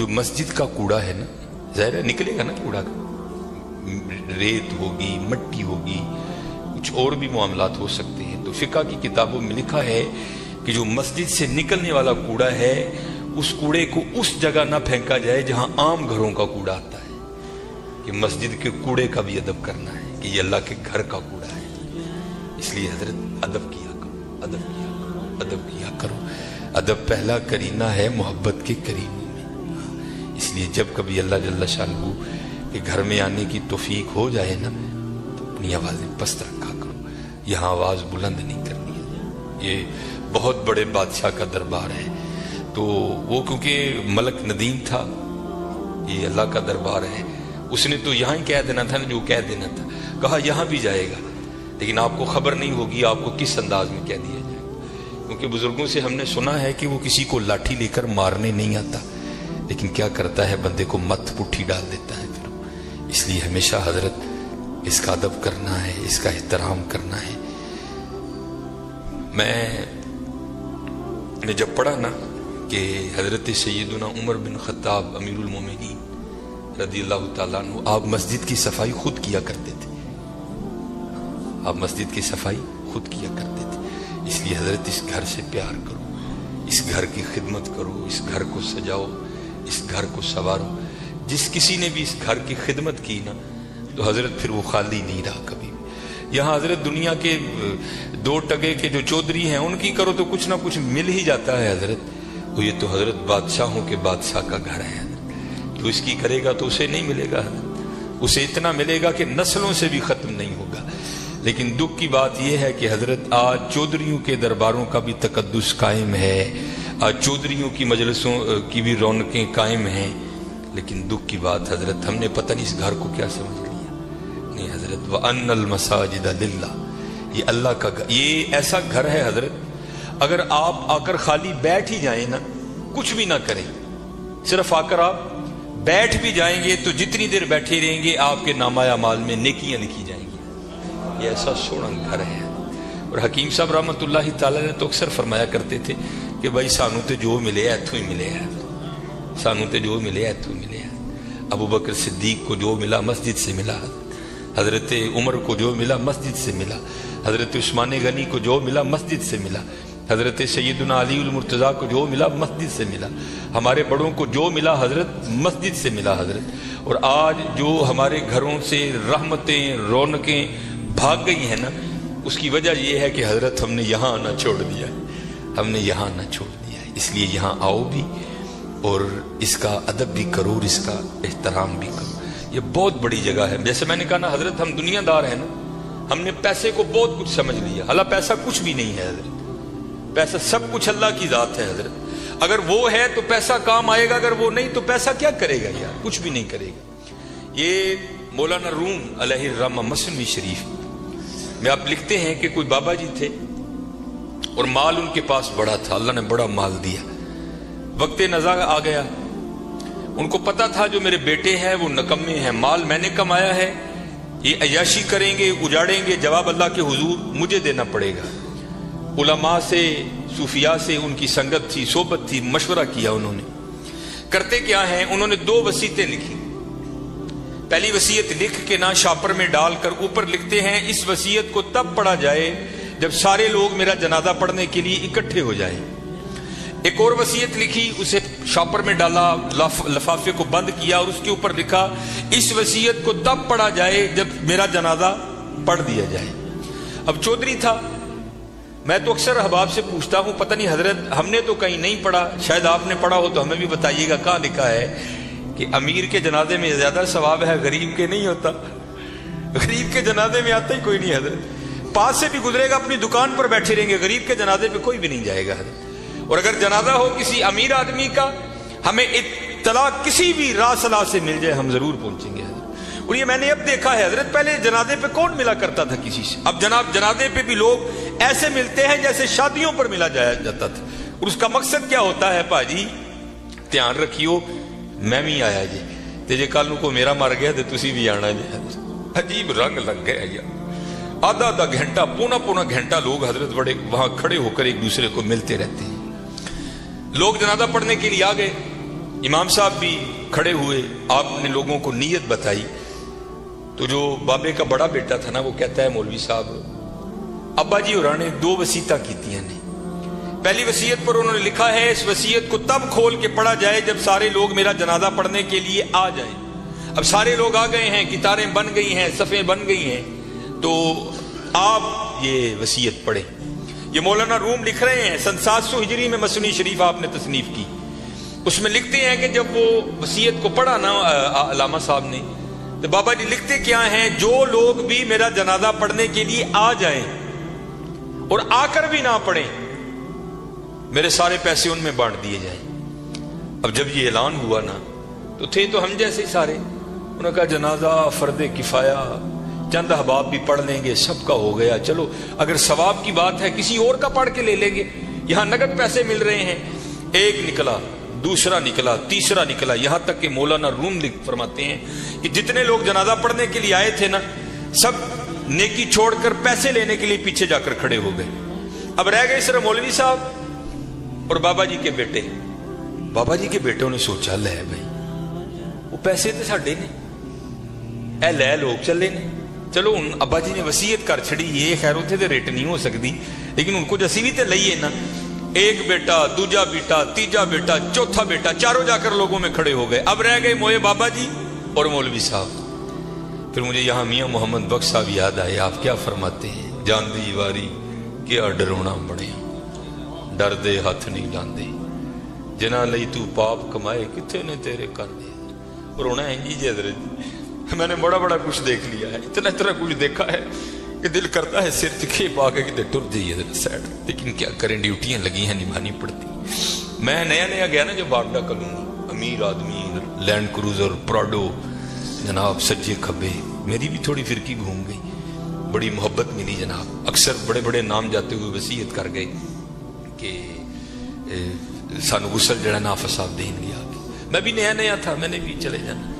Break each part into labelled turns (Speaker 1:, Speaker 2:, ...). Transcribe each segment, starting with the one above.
Speaker 1: जो मस्जिद का कूड़ा है ना, ज़ाहिर है, निकलेगा ना कूड़ा? रेत होगी, मट्टी होगी, कुछ और भी मामला हो सकते हैं। तो फिका की किताबों में लिखा है कि जो मस्जिद से निकलने वाला कूड़ा है, उस कूड़े को उस जगह ना फेंका जाए जहाँ आम घरों का कूड़ा आता है। कि मस्जिद के कूड़े का भी अदब करना है, कि ये अल्लाह के घर का कूड़ा है। इसलिए हज़रत, अदब किया करो, अदब किया करो, अदब किया करो। अदब पहला करीना है मोहब्बत के करीनों इसलिए जब कभी अल्लाह जल्ला शाहू के घर में आने की तोफीक हो जाए ना तो अपनी आवाज़ें पस्त रखा करो। यहाँ आवाज़ बुलंद नहीं करनी है। ये बहुत बड़े बादशाह का दरबार है। तो वो क्योंकि मलक नदीम था, ये अल्लाह का दरबार है। उसने तो यहाँ ही कह देना था ना जो कह देना था। कहा, यहाँ भी जाएगा। लेकिन आपको खबर नहीं होगी, आपको किस अंदाज में कह दिया जाएगा। क्योंकि बुज़ुर्गों से हमने सुना है कि वो किसी को लाठी लेकर मारने नहीं आता। लेकिन क्या करता है? बंदे को मत पुट्ठी डाल देता है फिर। इसलिए हमेशा हज़रत, इसका अदब करना है, इसका एहतराम करना है। मैं ने जब पढ़ा ना कि हज़रत सैदना उमर बिन खत्ताब अमीरुल मोमिनीन रदी अल्लाह तु आप मस्जिद की सफ़ाई खुद किया करते थे। आप मस्जिद की सफ़ाई खुद किया करते थे। इसलिए हज़रत, इस घर से प्यार करो, इस घर की खिदमत करो, इस घर को सजाओ। इस घर को संवारो। जिस किसी ने भी इस घर की खिदमत की ना तो हज़रत फिर वो खाली नहीं रहा कभी। यहाँ हज़रत दुनिया के दो टगे के जो चौधरी हैं, उनकी करो तो कुछ ना कुछ मिल ही जाता है हज़रत। तो ये तो हज़रत बादशाहों के बादशाह का घर है। तो इसकी करेगा तो उसे नहीं मिलेगा। उसे इतना मिलेगा कि नस्लों से भी खत्म नहीं होगा। लेकिन दुख की बात यह है कि हज़रत आज चौधरियों के दरबारों का भी तकदस कायम है। आज चौधरियों की मजलसों की भी रौनकें कायम हैं, लेकिन दुख की बात हज़रत, हमने पता नहीं इस घर को क्या समझ लिया। नहीं हज़रत, व अनल मसाजिद ये अल्लाह का घर ये ऐसा घर है हज़रत, अगर आप आकर खाली बैठ ही जाए ना, कुछ भी ना करें, सिर्फ़ आकर आप बैठ भी जाएँगे तो जितनी देर बैठे रहेंगे, आपके नामाया माल में नेकियाँ लिखी जाएँगी। ये ऐसा सोना घर है। और हकीम साहब रहमत ने तो अक्सर फरमाया करते थे कि भाई सानू तो जो मिले इतों ही मिले है सानू तो जो मिले इतों मिले है अबू बकर सिद्दीक को जो मिला, मस्जिद से मिला। हज़रत उमर को जो मिला, मस्जिद से मिला। हज़रत उस्मान गनी को जो मिला, मस्जिद से मिला। हज़रत सैदना अली मुर्तज़ा को जो मिला, मस्जिद से मिला। हमारे बड़ों को जो मिला, हज़रत, मस्जिद से मिला हज़रत। और आज जो हमारे घरों से रहमतें, रौनकें भाग गई हैं ना, उसकी वजह यह है कि हज़रत हमने यहाँ आना छोड़ दिया। है हमने यहाँ आना छोड़ दिया है। इसलिए यहाँ आओ भी और इसका अदब भी करो और इसका एहतराम भी करो। ये बहुत बड़ी जगह है। जैसे मैंने कहा ना, हज़रत, हम दुनियादार हैं ना, हमने पैसे को बहुत कुछ समझ लिया। हला पैसा कुछ भी नहीं है हज़रत। पैसा सब कुछ अल्लाह की जात है हज़रत। अगर वो है तो पैसा काम आएगा, अगर वो नहीं तो पैसा क्या करेगा यार? कुछ भी नहीं करेगा। ये मौलाना रूम अलहरामा मसनवी शरीफ। में आप लिखते हैं कि कोई बाबा जी थे और माल उनके पास बड़ा था। अल्लाह ने बड़ा माल दिया। वक्त नजा आ गया। उनको पता था, जो मेरे बेटे हैं, वो नकम्मे हैं। माल मैंने कमाया है। ये अयाशी करेंगे, उजाड़ेंगे। जवाब अल्लाह के हुजूर, मुझे देना पड़ेगा। उलमा से, सूफिया से उनकी संगत थी, सोबत थी, मशवरा किया उन्होंने। करते क्या है? उन्होंने दो वसीयतें लिखी। पहली वसीयत लिख के ना शापर में डालकर ऊपर लिखते हैं, इस वसीयत को तब पढ़ा जाए जब सारे लोग मेरा जनाजा पढ़ने के लिए इकट्ठे हो जाए। एक और वसीयत लिखी, उसे शॉपर में डाला लफाफे को बंद किया और उसके ऊपर लिखा, इस वसीयत को तब पढ़ा जाए जब मेरा जनाजा पढ़ दिया जाए। अब चौधरी था। मैं तो अक्सर अहबाब से पूछता हूँ, पता नहीं हज़रत, हमने तो कहीं नहीं पढ़ा, शायद आपने पढ़ा हो तो हमें भी बताइएगा, कहा लिखा है कि अमीर के जनाजे में ज़्यादा सवाब है, गरीब के नहीं होता। गरीब के जनाजे में आता ही कोई नहीं हज़रत। पास से भी गुजरेगा, अपनी दुकान पर बैठे रहेंगे। गरीब के जनाजे पे कोई भी नहीं जाएगा। और अगर जनाजा हो किसी अमीर आदमी का, हमें इतला किसी भी रासला से मिल जाए, हम ज़रूर पहुँचेंगे। और ये मैंने अब देखा है, हज़रत, पहले जनाजे पे कौन मिला करता था किसी से? अब जनाब, जनाजे पे भी लोग ऐसे मिलते हैं जैसे शादियों पर मिला जाया जाता था। और उसका मकसद क्या होता है भाजी ध्यान रखियो, मैं भी आया जी। ते जे कल को मेरा मर गया तो तुम भी आना जी। अजीब रंग लग गया यार आधा आधा घंटा, पौना पौना घंटा लोग हज़रत बड़े वहाँ खड़े होकर एक दूसरे को मिलते रहते हैं। लोग जनाजा पढ़ने के लिए आ गए। इमाम साहब भी खड़े हुए। आपने लोगों को नीयत बताई। तो जो बाबे का बड़ा बेटा था ना, वो कहता है, मौलवी साहब अब्बा जी और ने दो वसीयत की ने पहली वसीयत पर उन्होंने लिखा है, इस वसीयत को तब खोल के पढ़ा जाए जब सारे लोग मेरा जनाजा पढ़ने के लिए आ जाए। अब सारे लोग आ गए हैं, कितारें बन गई हैं, सफ़े बन गई हैं। तो आप ये वसीयत पढ़े। ये मौलाना रूम लिख रहे हैं, सन सात सौ हिजरी में मसनी शरीफ आपने तसनीफ की। उसमें लिखते हैं कि जब वो वसीयत को पढ़ा ना अलामा साहब ने तो बाबा जी लिखते क्या हैं, जो लोग भी मेरा जनाजा पढ़ने के लिए आ जाएँ और आकर भी ना पढ़ें, मेरे सारे पैसे उनमें बांट दिए जाए। अब जब ये ऐलान हुआ ना तो थे तो हम जैसे ही सारे। उन्होंने कहा, जनाजा फर्द किफाया चंद अहबाब भी पढ़ लेंगे, सबका हो गया। चलो, अगर सवाब की बात है, किसी और का पढ़ के ले लेंगे। यहाँ नगद पैसे मिल रहे हैं। एक निकला, दूसरा निकला, तीसरा निकला। यहाँ तक कि मौलाना रूम लिख फरमाते हैं कि जितने लोग जनाजा पढ़ने के लिए आए थे ना, सब नेकी छोड़कर पैसे लेने के लिए पीछे जाकर खड़े हो गए। अब रह गए सिर्फ़ मौलवी साहब और बाबा जी के बेटे। बाबा जी के बेटों ने सोचा, ले भाई, वो पैसे तो साढ़े ने। ए लै, लोग चले ने। चलो हूँ अब्बा जी ने वसीयत कर छड़ी ये खैर उथे तो रेट नहीं हो सकती लेकिन हूँ कुछ असी भी तो लीए ना एक बेटा दूजा बेटा तीजा बेटा चौथा बेटा चारों जाकर लोगों में खड़े हो गए अब रह गए मोए बाबा जी और मौलवी साहब फिर मुझे यहाँ मियाँ मोहम्मद बख्श साहब याद आए आप क्या फरमाते हैं जान दी वारी क्या डरोना बने डर दे हथ नहीं लाते जिन्हों ਲਈ तू पाप कमाए कितने ने तेरे कर दिए रोना है जी हज़रत मैंने बड़ा बड़ा कुछ देख लिया है। इतना इतना कुछ देखा है कि दिल करता है सिर तिखे पा के टुर जाइए सैड लेकिन क्या करें, ड्यूटियाँ लगी हैं, निभानी पड़ती। मैं नया नया गया ना जो बागडा करूँगा अमीर आदमी लैंड क्रूजर प्राडो जनाब सज्जे खब्बे। मेरी भी थोड़ी फिरकी घूम गई। बड़ी मोहब्बत मिली जनाब। अक्सर बड़े बड़े नाम जाते हुए वसीयत कर गए कि सानू गुसल जरा नाफा साहब देन गया मैं भी नया नया था, मैंने भी चले जाना।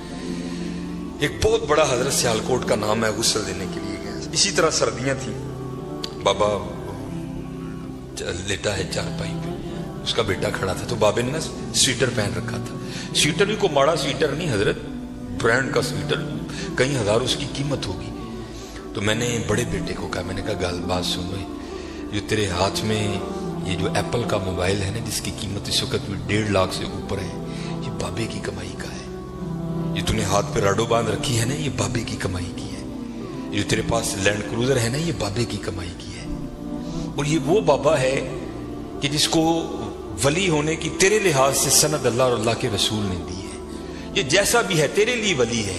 Speaker 1: एक बहुत बड़ा हज़रत सियालकोट का नाम है गुसल देने के लिए गया। इसी तरह सर्दियाँ थी। बाबा लेटा है चारपाई पे। उसका बेटा खड़ा था तो बाबे ने ना स्वेटर पहन रखा था। स्वेटर भी को माड़ा स्वेटर नहीं, हज़रत। ब्रांड का स्वेटर, कई हज़ार उसकी कीमत होगी। तो मैंने बड़े बेटे को कहा, मैंने कहा, गल, बात सुनो जो तेरे हाथ में ये जो एप्पल का मोबाइल है ना, जिसकी कीमत इस वक्त डेढ़ लाख से ऊपर है, ये बाबे की कमाई का ये तूने हाथ पे राडो बाँध रखी है ना, ये बाबे की कमाई की है। जो तेरे पास लैंड क्रूजर है ना, ये बाबे की कमाई की है। और ये वो बाबा है कि जिसको वली होने की तेरे लिहाज से सनद अल्लाह और अल्लाह के रसूल ने दी है। ये जैसा भी है, तेरे लिए वली है।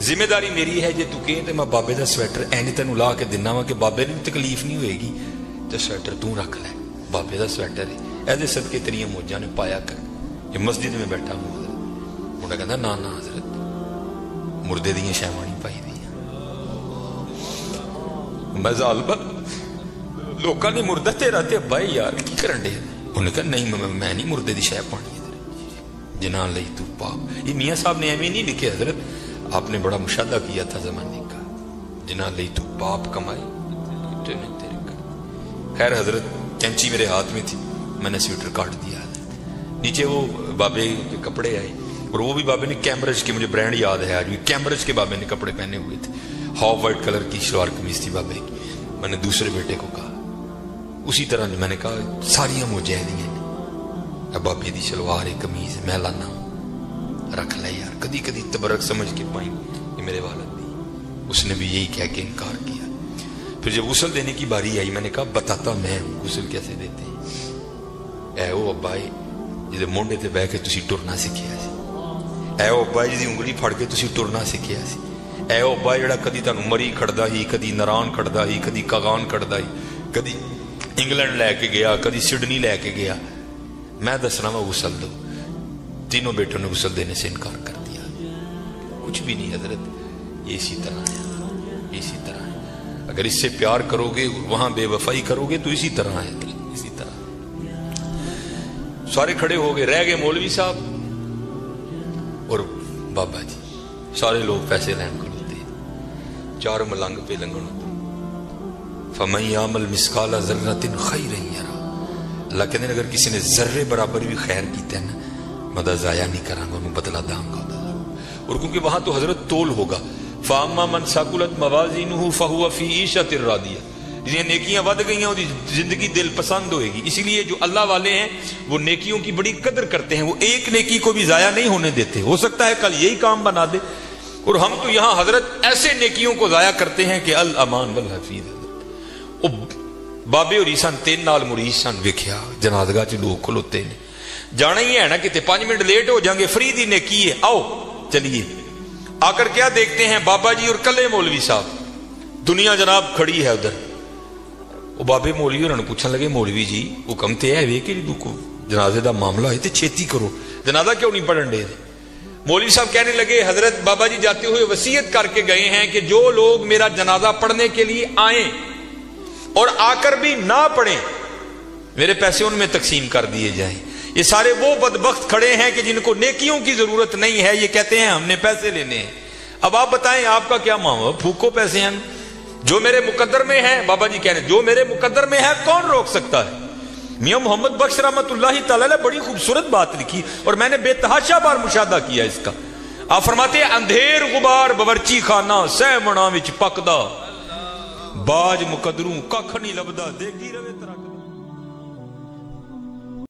Speaker 1: ज़िम्मेदारी मेरी है जे तू कहे तो मैं बाबे का स्वेटर एने तेन ला के दिना वा कि बाबे ने भी तकलीफ़ नहीं होएगी। तो स्वेटर तू रख लै, बाबे का स्वेटर है। ए सदके तेरिया मौजा ने पाया कर। ये मस्जिद में बैठा हूँ पानी जिना ली तू पाप ये मियाँ साहब ने एवं नहीं लिखे हज़रत आपने बड़ा मुशादा किया था जमाने का जिना ली तू पाप कमाई खैर हज़रत कैंची मेरे हाथ में थी मैंने स्वेटर काट दिया नीचे वो बाबे के कपड़े आए और वो भी बाबे ने कैम्ब्रिज के, मुझे ब्रांड याद है आज भी। कैम्ब्रिज के बाबे ने कपड़े पहने हुए थे। हाफ़ वाइट कलर की शलवार कमीज थी बाबे की। मैंने दूसरे बेटे को कहा, उसी तरह मैंने कहा, सारिया मोजें दी हैं। बाबे की शलवार है कमीज है मैं लाना रख ले यार कभी कभी तबरक समझ के पाई ये मेरे वालद ने। उसने भी यही कह के इनकार किया। फिर जब गुसल देने की बारी आई, मैंने कहा, बताता मैं गुसल कैसे देते हैं? ऐ वो अब्बा जी मोडे से बह के तुम टुरना सीखिया ਐ ਉਹ ਅੱਬਾ ਜਿਹਦੀ ਉਂਗਲੀ ਫੜ ਕੇ ਤੁਸੀਂ ਟੁਰਨਾ ਸਿੱਖਿਆ ਸੀ ਐ ਉਹ ਅੱਬਾ ਜਿਹੜਾ ਕਦੀ ਤੁਹਾਨੂੰ ਮਰੀ ਖੜਦਾ ਸੀ ਕਦੀ ਨਰਾਨ ਖੜਦਾ ਸੀ ਕਦੀ ਕਗਾਨ ਖੜਦਾ ਸੀ ਕਦੀ ਇੰਗਲੈਂਡ ਲੈ ਕੇ ਗਿਆ ਕਦੀ ਸਿਡਨੀ ਲੈ ਕੇ गया मैं दसना मैं गुसल दो तीनों बेटों ने गुसल देने से इनकार कर दिया कुछ भी नहीं हजरत ये इसी तरह है इसी तरह अगर इससे प्यार करोगे वहां बेवफाई करोगे तो इसी तरह है इसी तरह सारे खड़े हो गए रह गए मौलवी साहब और बाबा जी, सारे लोग पैसे लैन खड़ोते चार मलंग पे आमल मिसकाला जर्रा तिन खाई रही यार। अल्लाह कहते अगर किसी ने जर्रे बराबर भी खैर किया ना, मैं ज़ाया नहीं करा उन्होंने बदला दांगा और क्योंकि वहाँ तो हज़रत तोल होगा। फामा मन साकुलत मवाजीन फहुआ फ़ी ईशत दिया जिन्हें नेकियाँ वध गई हैं ज़िंदगी दिल पसंद होएगी। इसीलिए जो अल्लाह वाले हैं, वो नेकियों की बड़ी कदर करते हैं। वो एक नेकी को भी जाया नहीं होने देते। हो सकता है कल यही काम बना दे। और हम तो यहाँ हज़रत ऐसे नेकियों को जाया करते हैं कि अल अमान वल हफीज। बाबे और ईसन, तीन नाल मुरीद सन वेख्या। जनादगा च लोग खलोते ने जाना ही है ना कि पाँच मिनट लेट हो जाएँगे, फ्री दी नेकी है। आओ, चलिए। आकर क्या देखते हैं बाबा जी और कले मौलवी साहब? दुनिया जनाब खड़ी है उधर। वो बाबे मौलवी उन्होंने पूछने लगे मौलवी जी हुक्म तो है वे कि दुख जनाजे का मामला है तो छेती करो जनाजा क्यों नहीं पढ़न दे मौलवी साहब कहने लगे हज़रत बाबा जी जाते हुए वसीयत करके गए हैं कि जो लोग मेरा जनाजा पढ़ने के लिए आए और आकर भी ना पढ़े मेरे पैसे उनमें तकसीम कर दिए जाएँ ये सारे वो बदबख्त खड़े हैं कि जिनको नेकियों की ज़रूरत नहीं है ये कहते हैं हमने पैसे लेने हैं अब आप बताएँ, आपका क्या मामला? फूको पैसे हैं। जो मेरे मुकद्दर में है, बाबा जी कह रहे जो मेरे मुकद्दर में है, कौन रोक सकता है? मियाँ मोहम्मद बख्श रहमत बड़ी खूबसूरत बात लिखी और मैंने बेतहाशा बार मुशादा किया इसका। आप फरमाते अंधेर गुबार बवरची खाना, सह मना पकदा। बाज मुकदरू कख नहीं लभदा, देखी रवे तरह